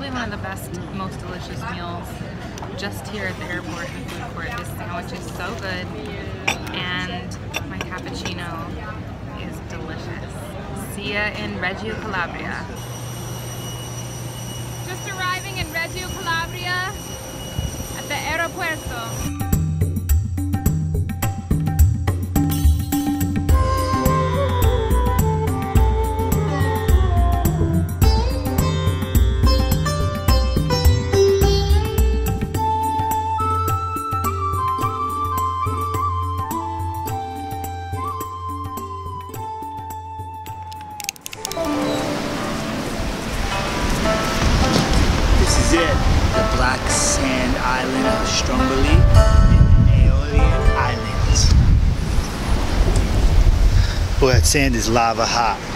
probably one of the best, most delicious meals just here at the airport the food court. This sandwich is so good and my cappuccino is delicious. See ya in Reggio Calabria. Just arriving in Reggio Calabria at the aeropuerto. Sand is lava hot.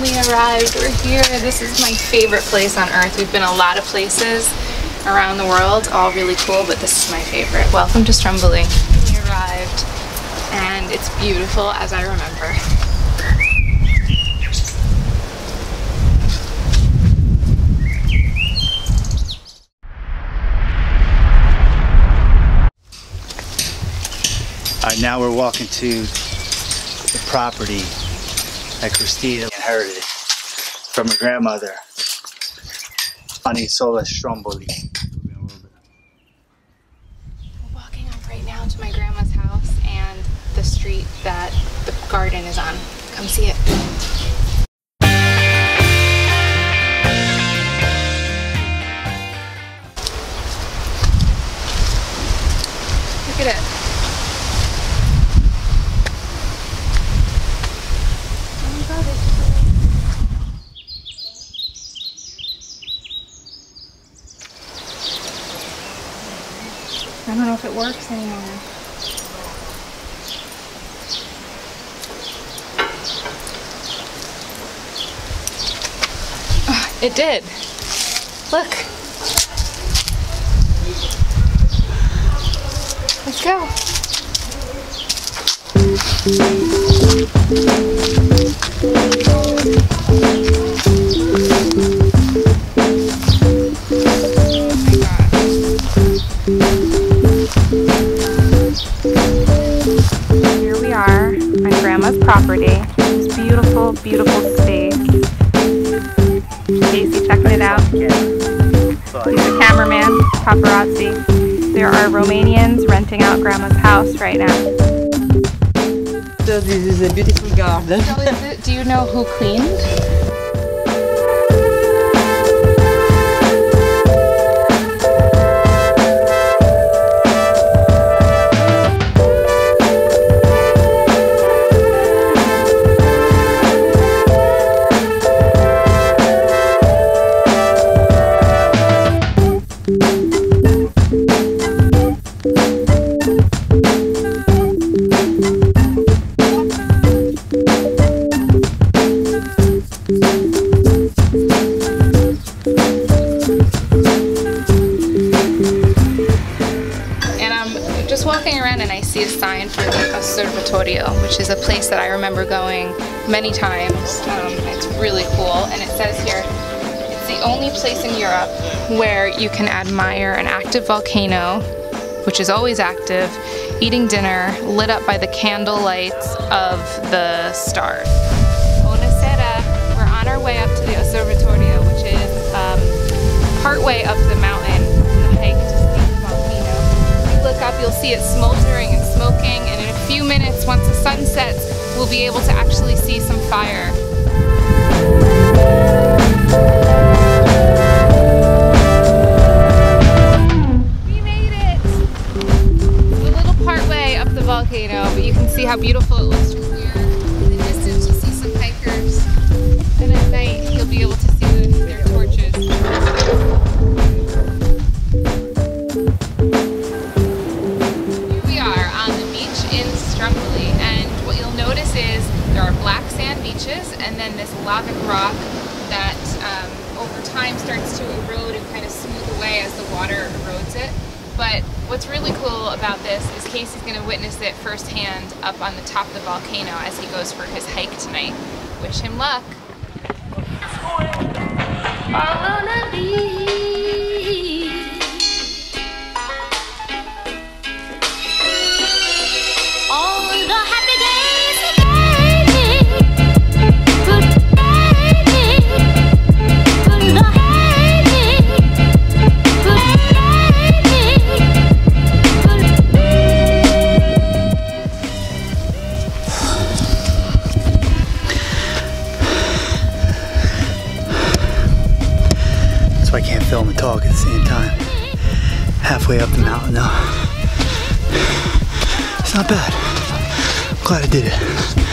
Finally arrived. We're here. This is my favorite place on earth. We've been a lot of places around the world, all really cool, but this is my favorite. Welcome to Stromboli. We arrived and it's beautiful as I remember. All right, now we're walking to the property that Christina inherited it from her grandmother, Anisola Stromboli. We're walking up right now to my grandma's house and the street that the garden is on. Come see it. It did. Look. Let's go. Here we are, my grandma's property. This beautiful, beautiful space. Casey checking it out. He's a cameraman, paparazzi. There are Romanians renting out grandma's house right now. So this is a beautiful garden. Do you know who cleaned? Around and I see a sign for the Osservatorio, which is a place that I remember going many times. Um, it's really cool, and it says here it's the only place in Europe where you can admire an active volcano, which is always active, eating dinner lit up by the candle lights of the stars. Buonasera. We're on our way up to the Osservatorio, which is um, part way up the mountain, see it smoldering and smoking, and in a few minutes, once the sun sets, we'll be able to actually see some fire. We made it! We're a little part way up the volcano, but you can see how beautiful it looks firsthand up on the top of the volcano as he goes for his hike tonight. Wish him luck. Film and talk at the same time. Halfway up the mountain though. It's not bad. I'm glad I did it.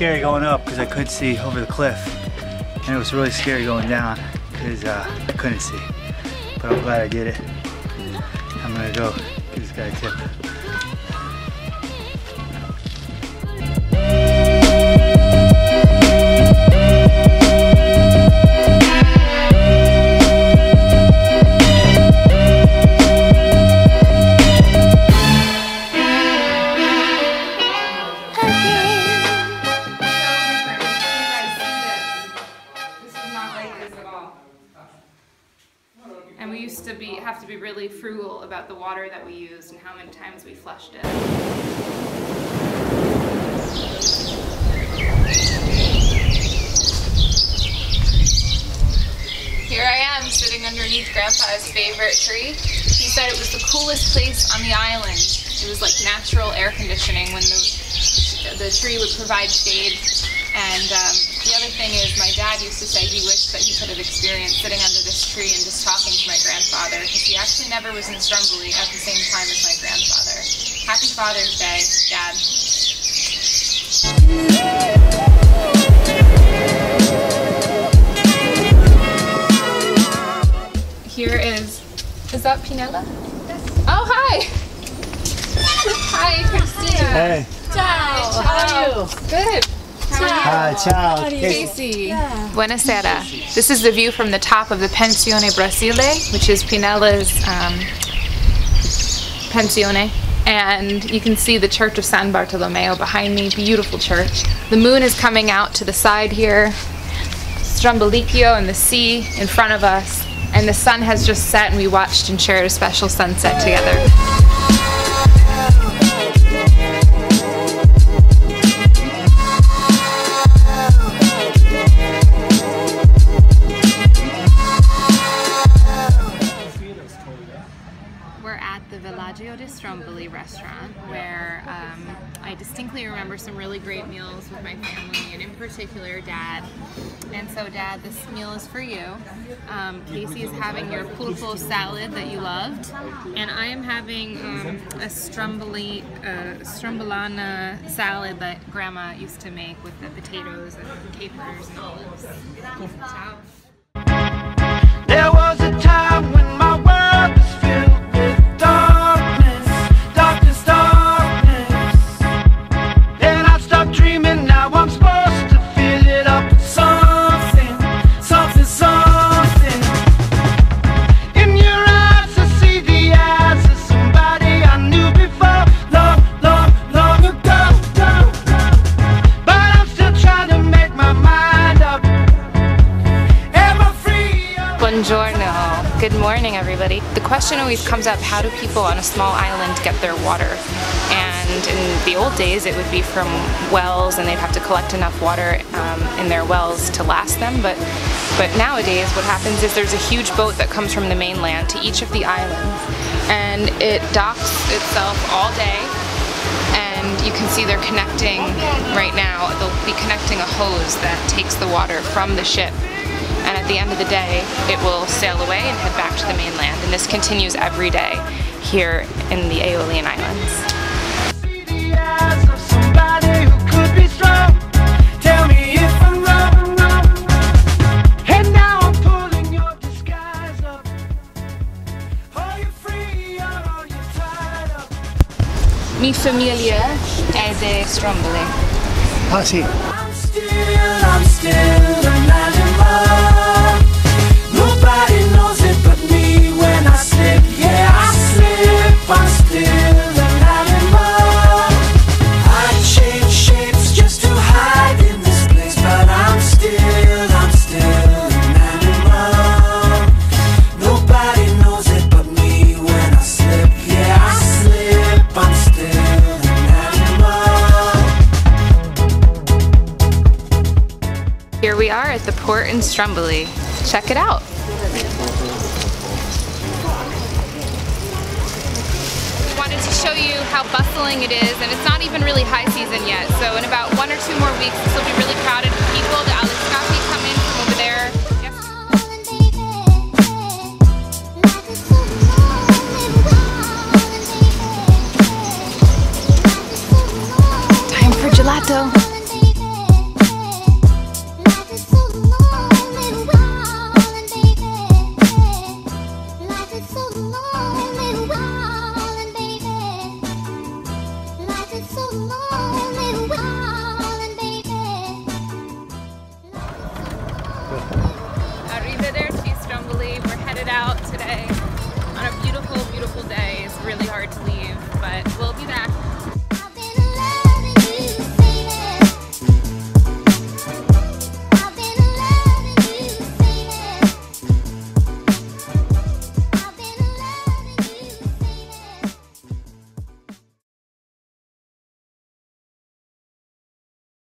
Scary going up because I couldn't see over the cliff. And it was really scary going down because uh, I couldn't see. But I'm glad I did it. I'm gonna go give this guy a tip. Really frugal about the water that we used and how many times we flushed it. Here I am sitting underneath Grandpa's favorite tree. He said it was the coolest place on the island. It was like natural air conditioning when the the tree would provide shade. And um, the other thing is, my dad used to say he wished that he could have experienced sitting under this tree and just talking to my grandfather because he actually never was in Stromboli at the same time as my grandfather. Happy Father's Day, Dad. Here is, is that Pinella? Oh, hi. Hi, Christina. Hey. Ciao. How are you? Good. Hi, ciao. Casey. Buonasera. This is the view from the top of the Pensione Brasile, which is Pinella's um, pensione. And you can see the Church of San Bartolomeo behind me. Beautiful church. The moon is coming out to the side here. Strombolicchio and the sea in front of us. And the sun has just set, and we watched and shared a special sunset together. Di Stromboli restaurant where um, I distinctly remember some really great meals with my family and in particular dad. And so dad, this meal is for you. Um, Casey is having your pulpo salad that you loved and I am having um, a stromboli, uh, strombolana salad that grandma used to make with the potatoes and capers and olives. Ciao. There was a time when my The question always comes up how do people on a small island get their water? And in the old days, it would be from wells, and they'd have to collect enough water um, in their wells to last them. But, but nowadays, what happens is there's a huge boat that comes from the mainland to each of the islands, and it docks itself all day and you can see they're connecting right now. They'll be connecting a hose that takes the water from the ship. And at the end of the day, it will sail away and head back to the mainland. And this continues every day here in the Aeolian Islands. See the eyes of somebody who could be strong. Tell me if I'm wrong, wrong. And now I'm pulling your disguise up. Are you free or are you tied up? Mi famiglia è de Stromboli. Ah, sì. I'm still, I'm still port in Stromboli. Check it out. We wanted to show you how bustling it is, and it's not even really high season yet. So in about one or two more weeks, this will be really crowded with people. The Aliscafi Arrivederci Stromboli. We're headed out today on a beautiful, beautiful day. It's really hard to leave, but we'll be back.